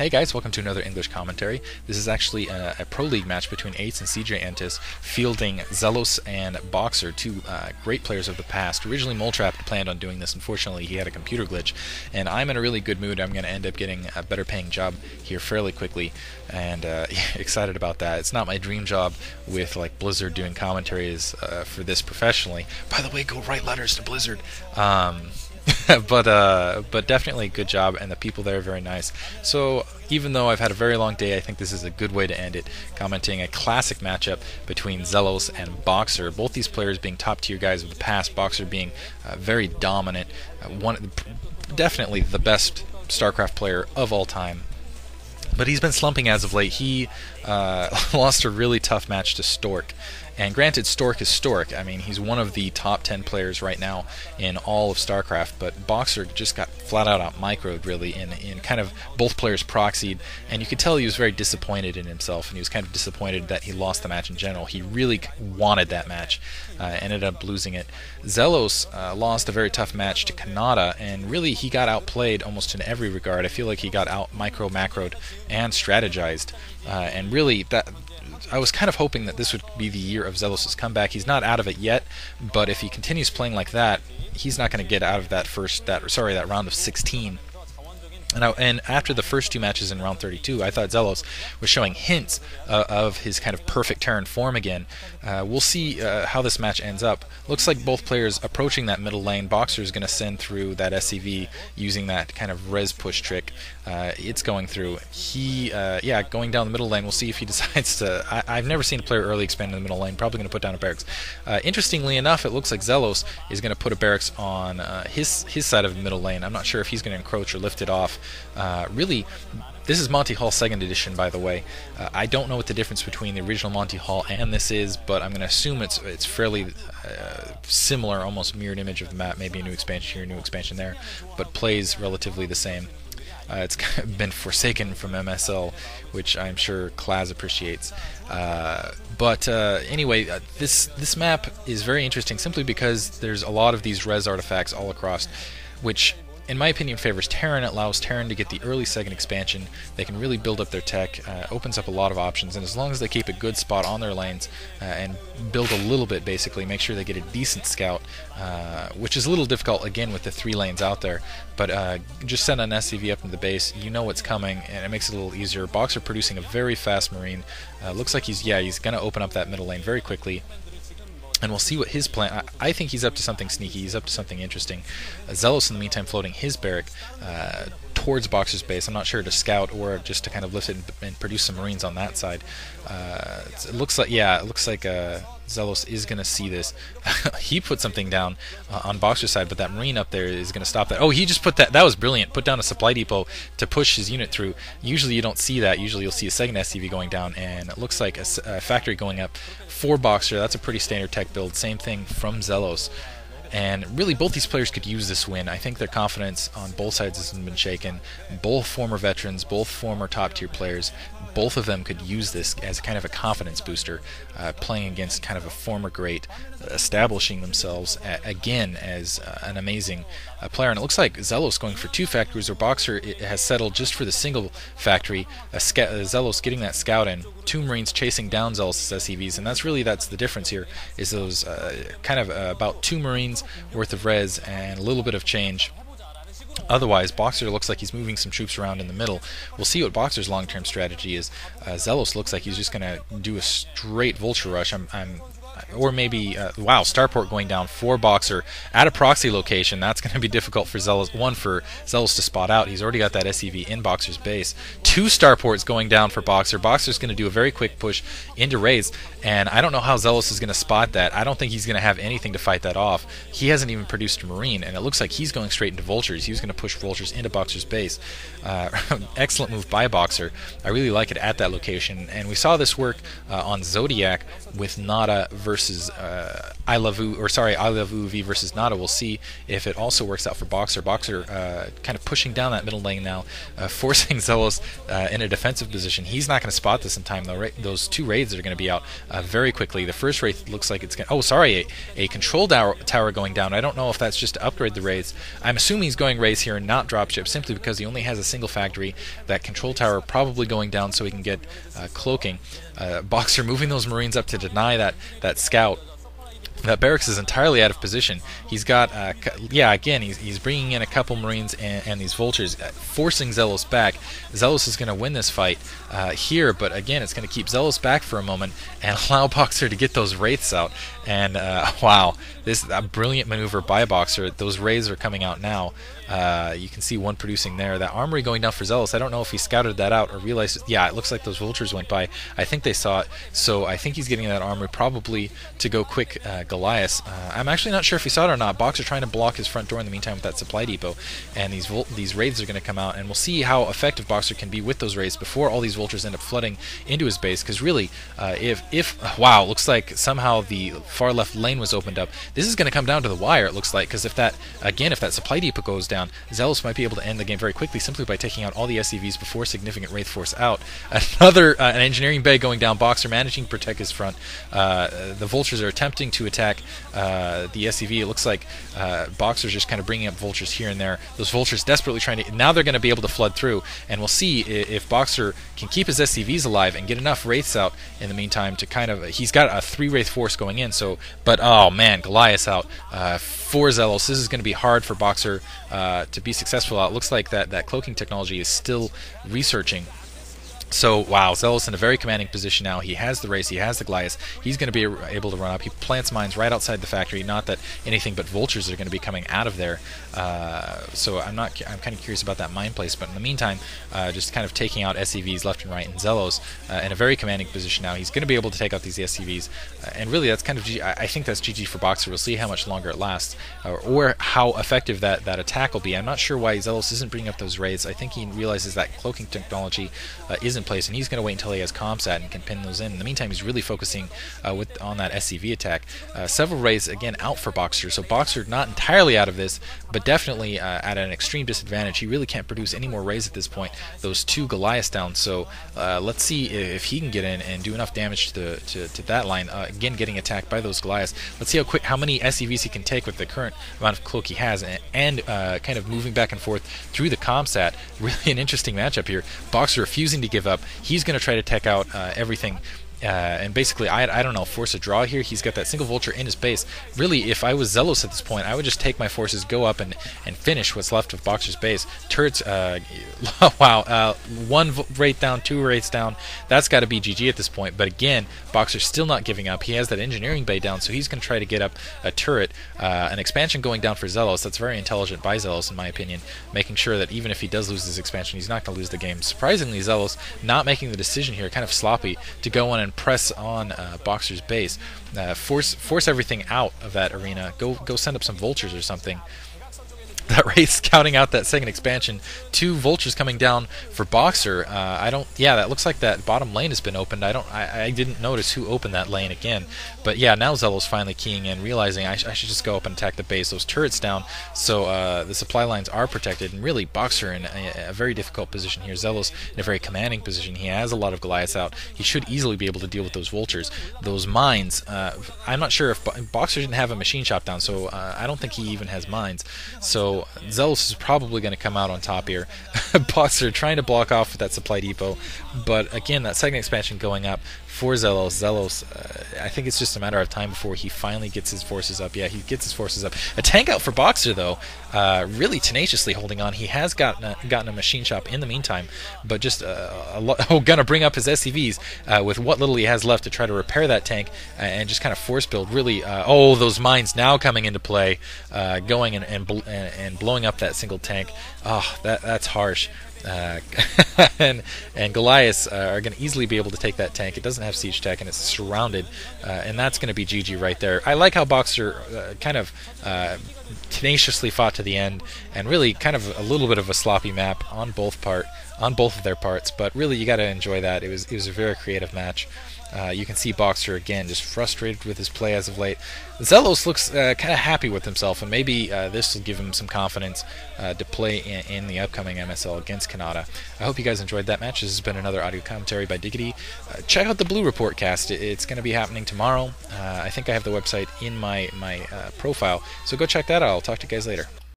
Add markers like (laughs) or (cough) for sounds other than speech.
Hey guys, welcome to another English commentary. This is actually a, a Pro League match between Ace and CJ Entus, fielding Xellos and Boxer, two uh, great players of the past. Originally, Moletrap planned on doing this. Unfortunately, he had a computer glitch, and I'm in a really good mood. I'm going to end up getting a better paying job here fairly quickly, and uh, (laughs) excited about that. It's not my dream job with like Blizzard doing commentaries uh, for this professionally. By the way, go write letters to Blizzard. Um, (laughs) but uh, but definitely good job, and the people there are very nice. So even though I've had a very long day, I think this is a good way to end it. Commenting a classic matchup between Xellos and Boxer. Both these players being top tier guys of the past. Boxer being uh, very dominant, uh, one definitely the best StarCraft player of all time. But he's been slumping as of late. He uh, (laughs) lost a really tough match to Stork. And granted, Stork is Stork. I mean, he's one of the top 10 players right now in all of StarCraft, but Boxer just got flat out out microed, really, in, in kind of both players proxied. And you could tell he was very disappointed in himself, and he was kind of disappointed that he lost the match in general. He really wanted that match, uh, ended up losing it. Xellos uh, lost a very tough match to Kanata, and really he got outplayed almost in every regard. I feel like he got out micro macroed and strategized. Uh, and really, that I was kind of hoping that this would be the year of Xellos' comeback. He's not out of it yet, but if he continues playing like that, he's not going to get out of that first that sorry that round of 16 and, I, and, after the first two matches in round 32, I thought Xellos was showing hints uh, of his kind of perfect Terran form again. Uh, we'll see uh, how this match ends up. Looks like both players approaching that middle lane. Boxer is going to send through that SCV using that kind of res push trick. Uh, it's going through. He, uh, yeah, going down the middle lane. We'll see if he (laughs) decides to. I, have never seen a player early expand in the middle lane. Probably going to put down a barracks. Uh, interestingly enough, it looks like Xellos is going to put a barracks on his his side of the middle lane. I'm not sure if he's going to encroach or lift it off. Uh, really, this is Monty Hall Second Edition, by the way. Uh, I don't know what the difference between the original Monty Hall and this is, but I'm going to assume it's it's fairly uh, similar, almost mirrored image of the map. Maybe a new expansion here, a new expansion there, but plays relatively the same. Uh, it's (laughs) been forsaken from MSL, which I'm sure Klaz appreciates. Uh, but uh, anyway, uh, this this map is very interesting simply because there's a lot of these res artifacts all across, which in my opinion, favors Terran. It allows Terran to get the early second expansion. They can really build up their tech, uh, opens up a lot of options, and as long as they keep a good spot on their lanes uh, and build a little bit, basically, make sure they get a decent scout, uh, which is a little difficult, again, with the three lanes out there. But uh, just send an SCV up into the base, you know what's coming, and it makes it a little easier. Boxer producing a very fast Marine. Uh, looks like he's, yeah, he's going to open up that middle lane very quickly and we'll see what his plan. I, I, think he's up to something sneaky. He's up to something interesting. Uh, Xellos, in the meantime, floating his barrack uh, towards Boxer's base. I'm not sure to scout or just to kind of lift it and, and produce some Marines on that side. Uh, it looks like, yeah, it looks like uh, Xellos is going to see this. (laughs) he put something down uh, on Boxer's side, but that Marine up there is going to stop that. Oh, he just put that. That was brilliant. Put down a supply depot to push his unit through. Usually you don't see that. Usually you'll see a second SCV going down, and it looks like a, a factory going up for Boxer. That's a pretty standard tech build. Same thing from Xellos. And really, both these players could use this win. I think their confidence on both sides hasn't been shaken. Both former veterans, both former top tier players, both of them could use this as kind of a confidence booster, uh, playing against kind of a former great, establishing themselves again as uh, an amazing uh, player. And it looks like Xellos going for two factories, or Boxer has settled just for the single factory. Sca- Xellos getting that scout in, two Marines chasing down Xellos' SCVs, and that's really that's the difference here. Is those uh, kind of uh, about two Marines worth of res and a little bit of change Otherwise, Boxer looks like he's moving some troops around in the middle. We'll see what Boxer's long-term strategy is. Uh, Xellos looks like he's just going to do a straight Vulture Rush. I'm, I'm or maybe uh, wow, Starport going down for Boxer at a proxy location. That's going to be difficult for Xellos. One for Xellos to spot out. He's already got that SCV in Boxer's base. Two Starports going down for Boxer. Boxer's going to do a very quick push into Wraiths, and I don't know how Xellos is going to spot that. I don't think he's going to have anything to fight that off. He hasn't even produced a Marine, and it looks like he's going straight into Vultures. He's going to push Vultures into Boxer's base. Uh, (laughs) excellent move by Boxer. I really like it at that location, and we saw this work uh, on Zodiac with Nada versus versus uh, I Love U, or sorry, iloveoov versus Nada. We'll see if it also works out for Boxer. Boxer uh, kind of pushing down that middle lane now, uh, (laughs) forcing Xellos uh, in a defensive position. He's not going to spot this in time though. Right? Those two Wraiths are going to be out uh, very quickly. The first Wraith looks like it's going. Oh, sorry, a, a control tower, going down. I don't know if that's just to upgrade the Wraiths. I'm assuming he's going Wraiths here and not dropship simply because he only has a single factory. That control tower probably going down so he can get uh, cloaking. Boxer (laughs) moving those Marines up to deny that that scout that barracks is entirely out of position. He's got, uh, yeah, again, he's, he's bringing in a couple Marines and, and these Vultures, uh, forcing Xellos back. Xellos is going to win this fight uh, here, but again, it's going to keep Xellos back for a moment and (laughs) allow Boxer to get those Wraiths out. And uh, (laughs) wow, this a brilliant maneuver by Boxer. Those Wraiths are coming out now. Uh, you can see one producing there. That armory going down for Xellos. I don't know if he scouted that out or realized. Yeah, it looks like those vultures went by. I think they saw it. So I think he's getting that armory probably to go quick uh, Goliath. Uh, I'm actually not sure if he saw it or not. Boxer trying to block his front door in the meantime with that supply depot, and these these Wraiths are going to come out, and we'll see how effective Boxer can be with those Wraiths before all these vultures end up flooding into his base. Because really, uh, if if wow, looks like somehow the far left lane was opened up. This is going to come down to the wire. It looks like because if that again if that supply depot goes down. Xellos might be able to end the game very quickly simply by taking out all the SCVs before significant Wraith Force out. (laughs) Another uh, an engineering bay going down. Boxer managing to protect his front. Uh, the Vultures are attempting to attack uh, the SCV. It looks like uh, Boxer's just kind of bringing up Vultures here and there. Those Vultures desperately trying to. Now they're going to be able to flood through, and we'll see if Boxer can keep his SCVs alive and get enough Wraiths out in the meantime to kind of. He's got a three Wraith Force going in, so. But oh man, Goliath out. Uh, for Xellos, this is going to be hard for Boxer uh, to be successful. It looks like that, that cloaking technology is still researching so wow, Xellos in a very commanding position now. He has the Wraiths, he has the Goliath. He's going to be able to run up. He plants mines right outside the factory. Not that anything but vultures are going to be coming out of there. Uh, so I'm not. I'm kind of curious about that mine place. But in the meantime, uh, just kind of taking out SCVs left and right. And Xellos uh, in a very commanding position now. He's going to be able to take out these SCVs. Uh, and really, that's kind of. G- I think that's GG for Boxer. We'll see how much longer it lasts, or, or how effective that that attack will be. I'm not sure why Xellos isn't bringing up those Wraiths. I think he realizes that cloaking technology uh, isn't in place, and he's going to wait until he has ComSat and can pin those in. In the meantime, he's really focusing uh, with on that SCV attack. Uh, several Wraiths again out for Boxer, so Boxer not entirely out of this, but definitely uh, at an extreme disadvantage. He really can't produce any more Wraiths at this point. Those two Goliaths down, so uh, let's see if he can get in and do enough damage to to, to that line. Uh, again, getting attacked by those Goliaths. Let's see how quick, how many SCVs he can take with the current amount of cloak he has, and, and uh, kind of moving back and forth through the ComSat. Really an interesting matchup here. Boxer refusing to give up he's going to try to tech out uh, everything uh, and basically, I, I don't know, force a draw here. He's got that single vulture in his base. Really, if I was Xellos at this point, I would just take my forces, go up, and, and finish what's left of Boxer's base. Turrets, uh, (laughs) wow, uh, one Wraith down, two Wraiths down. That's got to be GG at this point. But again, Boxer's still not giving up. He has that engineering bay down, so he's going to try to get up a turret. Uh, an expansion going down for Xellos. That's very intelligent by Xellos, in my opinion, making sure that even if he does lose this expansion, he's not going to lose the game. Surprisingly, Xellos not making the decision here, kind of sloppy, to go on and press on uh, Boxer's base, uh, force force everything out of that arena. Go go send up some vultures or something that Wraiths (laughs) scouting out that second expansion. Two vultures coming down for Boxer. Uh, I don't. Yeah, that looks like that bottom lane has been opened. I don't. I, I didn't notice who opened that lane again. But yeah, now Xellos finally keying in, realizing I, sh I, should just go up and attack the base. Those turrets down, so uh, the supply lines are protected. And really, Boxer in a, a, very difficult position here. Xellos in a very commanding position. He has a lot of Goliaths out. He should easily be able to deal with those vultures. Those mines. Uh, I'm not sure if Bo Boxer didn't have a machine shop down, so uh, I don't think he even has mines. So Xellos is probably going to come out on top here. (laughs) Boxer trying to block off with that supply depot, but again, that second expansion going up for Xellos. Xellos, uh, I think it's just a matter of time before he finally gets his forces up. Yeah, he gets his forces up. A tank out for Boxer, though, uh, really tenaciously holding on. He has gotten a, gotten a machine shop in the meantime, but just uh, lo- (laughs) oh, gonna bring up his SCVs uh, with what little he has left to try to repair that tank uh, and just kind of force build. Really, uh, oh, those mines now coming into play, going and and, bl- and blowing up that single tank. Oh, that that's harsh. Uh, (laughs) and and Goliath uh, are going to easily be able to take that tank. It doesn't have siege tech and it's surrounded, uh, and that's going to be GG right there. I like how Boxer uh, kind of uh, tenaciously fought to the end, and really kind of a little bit of a sloppy map on both part on both of their parts. But really, you got to enjoy that. It was it was a very creative match. Uh, you can see Boxer again just frustrated with his play as of late. Xellos looks uh, kind of happy with himself, and maybe uh, this will give him some confidence uh, to play in, in, the upcoming MSL against Kanata. I hope you guys enjoyed that match. This has been another audio commentary by Diggity. Uh, check out the Blue Report cast. It's going to be happening tomorrow. Uh, I think I have the website in my my profile, so go check that out. I'll talk to you guys later.